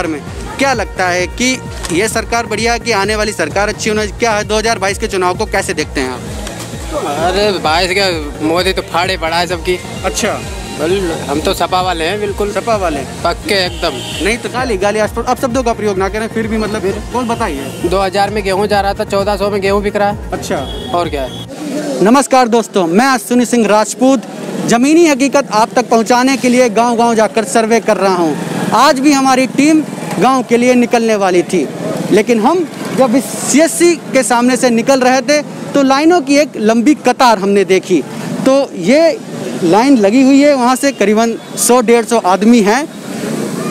सरकार में। क्या लगता है कि ये सरकार बढ़िया है कि आने वाली सरकार अच्छी होना क्या है 2022 के चुनाव को कैसे देखते हैं आप? अरे बाईस के मोदी तो फाड़े पड़ा है सबकी। अच्छा। हम तो सपा वाले हैं बिल्कुल। सपा वाले। पक्के एकदम। नहीं तो गाली गाली अब शब्दों का प्रयोग ना करें फिर भी मतलब कौन बताइए? 2000 में गेहूँ जा रहा था चौदह सौ में गेहूँ बिक रहा है। अच्छा। और क्या है? नमस्कार दोस्तों मैं अश्विनी सिंह राजपूत। ज़मीनी हकीकत आप तक पहुँचाने के लिए गांव-गांव जाकर सर्वे कर रहा हूँ। आज भी हमारी टीम गाँव के लिए निकलने वाली थी। लेकिन हम जब इस सीएससी के सामने से निकल रहे थे तो लाइनों की एक लंबी कतार हमने देखी। तो ये लाइन लगी हुई है, वहाँ से करीबन 100 डेढ़ सौ आदमी हैं।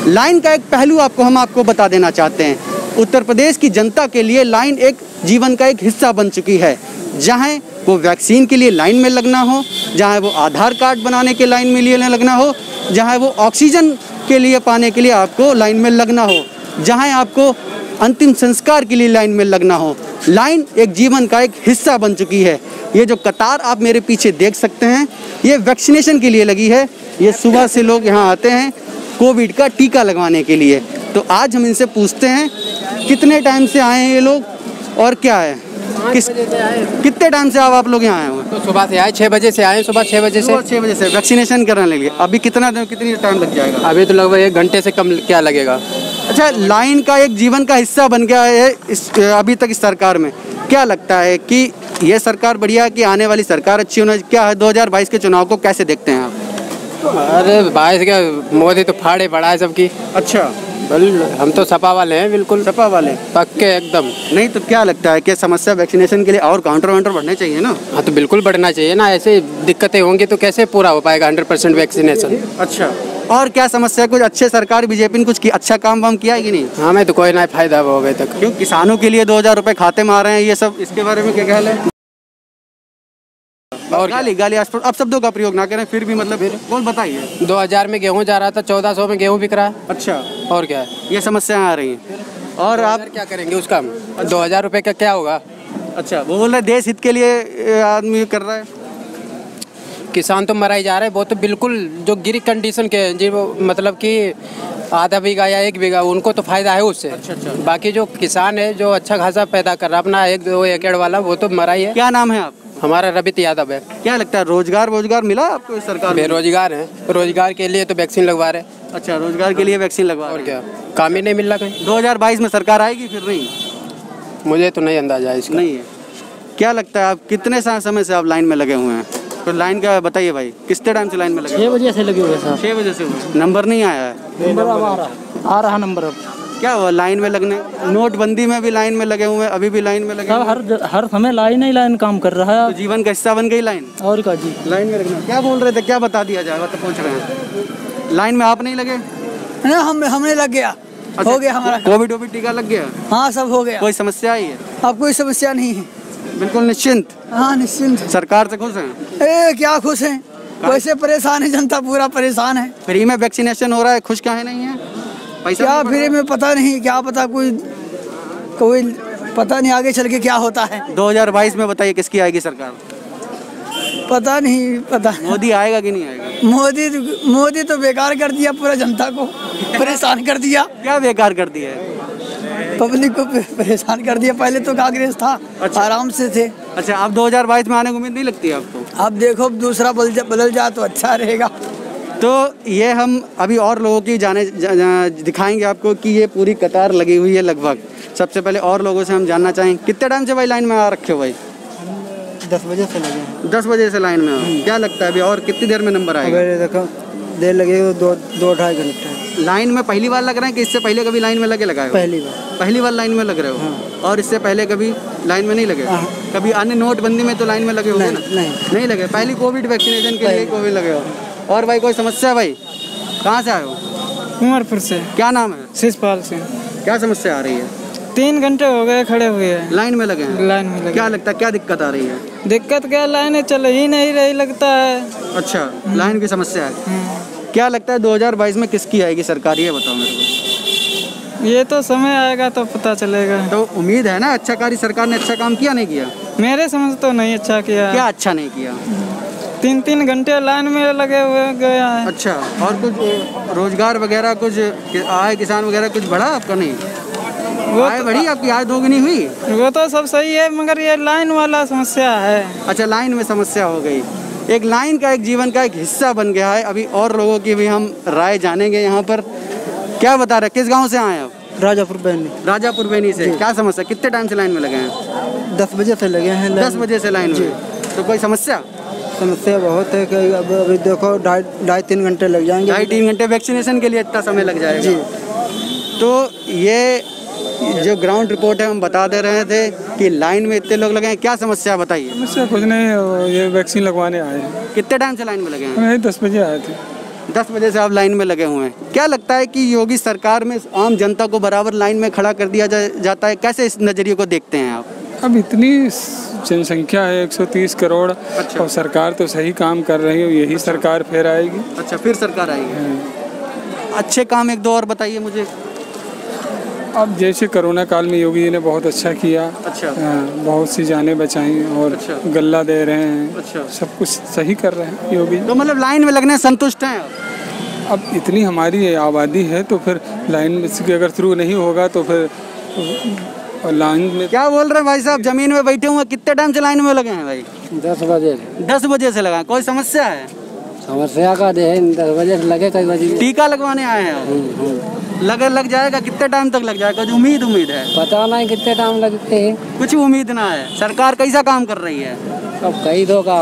लाइन का एक पहलू आपको, हम आपको बता देना चाहते हैं। उत्तर प्रदेश की जनता के लिए लाइन एक जीवन का एक हिस्सा बन चुकी है। जहाँ वो वैक्सीन के लिए लाइन में लगना हो, जहाँ वो आधार कार्ड बनाने के लाइन में लिए लगना हो, जहाँ वो ऑक्सीजन के लिए पाने के लिए आपको लाइन में लगना हो, जहाँ आपको अंतिम संस्कार के लिए लाइन में लगना हो। लाइन एक जीवन का एक हिस्सा बन चुकी है। ये जो कतार आप मेरे पीछे देख सकते हैं, ये वैक्सीनेशन के लिए लगी है। ये सुबह से लोग यहाँ आते हैं कोविड का टीका लगवाने के लिए। तो आज हम इनसे पूछते हैं, कितने टाइम से आए हैं ये लोग और क्या है? किस कितने टाइम से आप आप लोग यहाँ आए हुए? तो सुबह से आए छः बजे से आए सुबह छः बजे से। छः बजे से। वैक्सीनेशन कराने लगे अभी कितना कितनी टाइम लग जाएगा? अभी तो लगभग एक घंटे से कम क्या लगेगा? अच्छा लाइन का एक जीवन का हिस्सा बन गया है इस अभी तक इस सरकार में। क्या लगता है कि ये सरकार बढ़िया है कि आने वाली सरकार अच्छी होना क्या है 2022 के चुनाव को कैसे देखते हैं आप? अरे बाईस के मोदी तो फाड़े पड़ा है सबकी। अच्छा। हम तो सपा वाले हैं बिल्कुल। सपा वाले? पक्के एकदम। नहीं तो क्या लगता है कि समस्या वैक्सीनेशन के लिए और काउंटर वाउंटर बढ़ने चाहिए ना? हाँ तो बिल्कुल बढ़ना चाहिए ना ऐसे दिक्कतें होंगी तो कैसे पूरा हो पाएगा हंड्रेड परसेंट वैक्सीनेशन अच्छा और क्या समस्या है? कुछ अच्छे सरकार बीजेपी ने कुछ की अच्छा काम वाम किया है कि नहीं? हमें तो कोई ना फ़ायदा हो अभी तक क्यों किसानों के लिए दो हज़ार रुपए खाते में आ रहे हैं ये सब इसके बारे में क्या ख्याल है? और गाली गाली आस- अब शब्दों का प्रयोग ना करें फिर भी मतलब कौन बताइए? 2000 में गेहूँ जा रहा था चौदह सौ में गेहूँ बिक रहा। है अच्छा। और क्या? है ये समस्याएँ आ रही हैं। और आप आप क्या करेंगे उसका? दो हज़ार रुपये का क्या होगा? अच्छा वो बोल रहे देश हित के लिए आदमी कर रहा है। किसान तो मरा ही जा रहा है वो तो बिल्कुल जो गिरी कंडीशन के हैं जी मतलब कि आधा बीघा या एक बीघा उनको तो फ़ायदा है उससे। अच्छा, अच्छा। बाकी जो किसान है जो अच्छा खासा पैदा कर रहा है अपना एक दो एकड़ वाला वो तो मरा ही है। क्या नाम है आप हमारा रबित यादव है। क्या लगता है रोज़गार रोज़गार मिला आपको इस सरकार में? बेरोजगार है। रोज़गार के लिए तो वैक्सीन लगवा रहे। अच्छा रोज़गार के लिए वैक्सीन लगवा और क्या? काम ही नहीं मिल रहा कहीं। हैं। 2022 में सरकार आएगी फिर नहीं? मुझे तो नहीं अंदाज़ा है इसका। नहीं है। क्या लगता है आप कितने समय से आप लाइन में लगे हुए हैं? तो लाइन का बताइए भाई कितने टाइम से लाइन में लगे छः बजे से लगे हुए हैं छः बजे से नंबर नहीं आया है? नंबर आ रहा आ रहा नंबर अब। क्या हुआ लाइन में लगने नोटबंदी में भी लाइन में लगे हुए हैं अभी भी लाइन में लगे। हर हर समय लाइन ही लाइन काम कर रहा है। तो जीवन का हिस्सा बन गई लाइन और का जी? लाइन में लगना। क्या बोल रहे थे क्या बता दिया जाएगा तो पूछ रहे हैं। लाइन में आप नहीं लगे? नहीं हम हमने लग गया। हो गया हमारा। कोविड वोविड टीका लग गया? हाँ सब हो गया। कोई समस्या आई है? अब कोई समस्या नहीं है। बिल्कुल निश्चिंत? हाँ निश्चिंत सरकार से खुश हैं? ए क्या खुश हैं? वैसे परेशान है जनता पूरा परेशान है। फ्री में वैक्सीनेशन हो रहा है खुश क्या है नहीं है? पैसा क्या फिर में पता नहीं क्या पता कोई कोई पता नहीं आगे चल के क्या होता है। 2022 में बताइए किसकी आएगी सरकार? पता नहीं पता मोदी आएगा कि नहीं आएगा? मोदी मोदी तो बेकार कर दिया पूरा जनता को परेशान कर दिया। क्या बेकार कर दिया? पब्लिक को परेशान कर दिया। पहले तो कांग्रेस था अच्छा। आराम से थे। अच्छा अब 2022 में आने को उम्मीद नहीं लगती है आपको? अब देखो दूसरा बदल जा, बदल जाए तो अच्छा रहेगा। तो ये हम अभी और लोगों की जाने जा, जा, दिखाएँगे आपको कि ये पूरी कतार लगी हुई है लगभग। सबसे पहले और लोगों से हम जानना चाहेंगे कितने टाइम से भाई लाइन में आ रखे हो भाई? दस बजे से लगे दस बजे से लाइन में हो। क्या लगता है अभी और कितनी देर में नंबर आएगा? देखो देर लगेगा दो दो ढाई घंटे। लाइन में पहली बार लग रहे हैं कि इससे पहले कभी लाइन में लगे लगाए पहली बार। पहली बार लाइन में लग रहे हो? और इससे पहले कभी लाइन में नहीं लगे? हाँ। कभी अन्य नोटबंदी में तो लाइन में लगे होंगे ना? नहीं। नहीं लगे? पहली कोविड वैक्सीनेशन के लिए कोविड लगे हो? और भाई कोई समस्या है भाई? कहाँ से आए हो? उमरपुर से। क्या नाम है? शिषपाल सिंह। क्या समस्या आ रही है? तीन घंटे हो गए खड़े हुए हैं। लाइन में लगे हैं? लाइन में लगे। क्या लगता है क्या दिक्कत आ रही है? दिक्कत क्या लाइन चल ही नहीं रही लगता है। अच्छा लाइन की समस्या है। क्या लगता है 2022 में किसकी आएगी सरकार? ये बताओ मेरे को। ये तो समय आएगा तो पता चलेगा। तो उम्मीद है ना अच्छा कार्य सरकार ने अच्छा काम किया नहीं किया? मेरे समझ तो नहीं अच्छा किया। क्या अच्छा नहीं किया? तीन तीन घंटे लाइन में लगे हुए गया है। अच्छा और कुछ रोज़गार वगैरह कुछ आय किसान वगैरह कुछ बढ़ा आपका नहीं? वो आय बढ़ी आपकी आय दोगुनी हुई? वो तो सब सही है मगर ये लाइन वाला समस्या है। अच्छा लाइन में समस्या हो गई। एक लाइन का एक जीवन का एक हिस्सा बन गया है। अभी और लोगों की भी हम राय जानेंगे यहाँ पर। क्या बता रहे किस गाँव से आए आप? राजापुर बहनी। राजापुर बेनी से। क्या समस्या? कितने टाइम से लाइन में लगे हैं? दस बजे से लगे हैं दस बजे से लाइन में। तो कोई समस्या? समस्या बहुत है कि अब अभी देखो ढाई ढाई तीन घंटे लग जाएँगे। ढाई तीन घंटे वैक्सीनेशन के लिए इतना समय लग जाएगा जी। तो ये जो ग्राउंड रिपोर्ट है हम बता दे रहे थे कि लाइन में इतने लोग लगे हैं। क्या समस्या है बताइए। समस्या कुछ नहीं ये वैक्सीन लगवाने आए हैं। कितने टाइम से लाइन में लगे हैं? यही दस बजे आए थे। दस बजे से आप लाइन में लगे हुए हैं। क्या लगता है कि योगी सरकार में आम जनता को बराबर लाइन में खड़ा कर दिया जा, जाता है? कैसे इस नज़रिए को देखते हैं आप? अब इतनी जनसंख्या है 130 करोड़ अच्छा। और सरकार तो सही काम कर रही है यही अच्छा। सरकार फिर आएगी। अच्छा फिर सरकार आएगी। अच्छे काम एक दो और बताइए मुझे। अब जैसे कोरोना काल में योगी जी ने बहुत अच्छा किया। अच्छा। हाँ, बहुत सी जाने बचाई और अच्छा। गल्ला दे रहे हैं। अच्छा। सब कुछ सही कर रहे हैं योगी तो मतलब लाइन में लगने संतुष्ट हैं। अब इतनी हमारी आबादी है तो फिर लाइन में अगर थ्रू नहीं होगा तो फिर और लाइन में क्या बोल रहे हैं भाई साहब? ज़मीन में बैठे हुए कितने टाइम से लाइन में लगे हैं भाई? दस बजे। दस बजे से लगा। कोई समस्या है? समस्या का दे दस बजे से लगे कई बजे। टीका लगवाने आए हैं? लगे लग जाएगा कितने टाइम तक लग जाएगा? कुछ उम्मीद उम्मीद है? पता नहीं कितने टाइम लगते हैं। कुछ उम्मीद ना है। सरकार कैसा काम कर रही है? अब कई दो का